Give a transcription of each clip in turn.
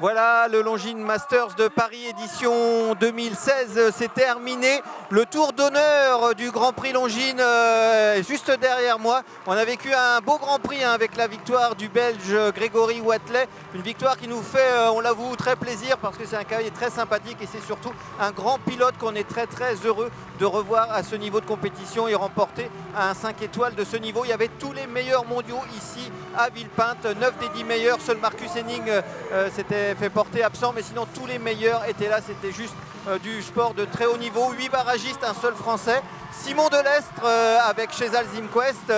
Voilà, le Longines Masters de Paris édition 2016, c'est terminé. Le tour d'honneur du Grand Prix Longines euh, juste derrière moi. On a vécu un beau Grand Prix hein, avec la victoire du Belge Grégory Watley. Une victoire qui nous fait, euh, on l'avoue, très plaisir parce que c'est un cavalier très sympathique et c'est surtout un grand pilote qu'on est très très heureux de revoir à ce niveau de compétition et remporter un 5 étoiles de ce niveau. Il y avait tous les meilleurs mondiaux ici à Villepinte, 9 des 10 meilleurs. Seul Marcus Henning euh, fait porter absent, mais sinon tous les meilleurs étaient là. C'était juste euh, du sport de très haut niveau. 8 barragistes, un seul français. Simon Delestre euh, avec Chezal Zimquest.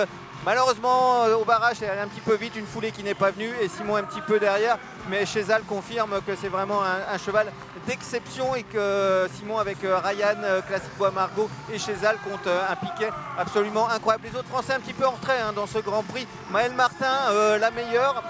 Malheureusement, euh, au barrage, c'est un petit peu vite, une foulée qui n'est pas venue et Simon un petit peu derrière. Mais Chezal confirme que c'est vraiment un, cheval d'exception et que Simon avec Ryan, Classique Bois Margot et Chezal compte un piquet absolument incroyable. Les autres Français un petit peu en retrait hein, dans ce Grand Prix. Maël Martin, la meilleure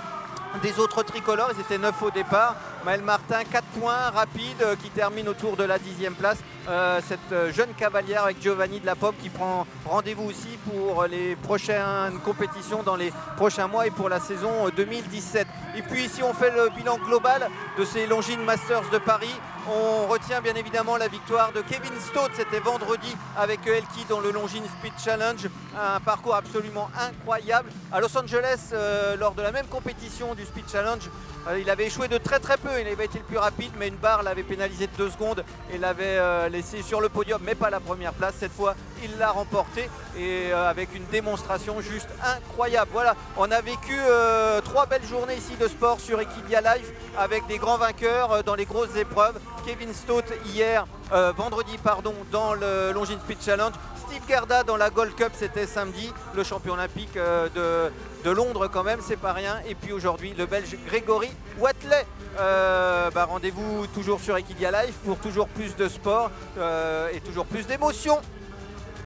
des autres tricolores. Ils étaient 9 au départ. Maël Martin, 4 points rapides euh, qui termine autour de la dixième place. Euh, cette euh, jeune cavalière avec Giovanni de la Pop qui prend rendez-vous aussi pour les prochaines compétitions dans les prochains mois et pour la saison 2017. Et puis ici on fait le bilan global de ces Longines Masters de Paris. On retient bien évidemment la victoire de Kevin Stott, c'était vendredi avec Elki dans le Longines Speed Challenge. Un parcours absolument incroyable. À Los Angeles, lors de la même compétition du Speed Challenge, il avait échoué de très très peu il avait été le plus rapide, mais une barre l'avait pénalisé de 2 secondes et l'avait euh, laissé sur le podium, mais pas la première place. Cette fois, il l'a remporté et euh, avec une démonstration juste incroyable. Voilà, on a vécu euh, trois belles journées ici de sport sur Equidia Live avec des grands vainqueurs dans les grosses épreuves. Kevin Stott hier, vendredi pardon, dans le Longines Speed Challenge. Steve Gerda dans la Gold Cup, c'était samedi, le champion olympique de, de Londres quand même, c'est pas rien. Et puis aujourd'hui, le Belge Grégory Watley. Euh, bah, rendez-vous toujours sur Equidia Live pour toujours plus de sport euh, et toujours plus d'émotions.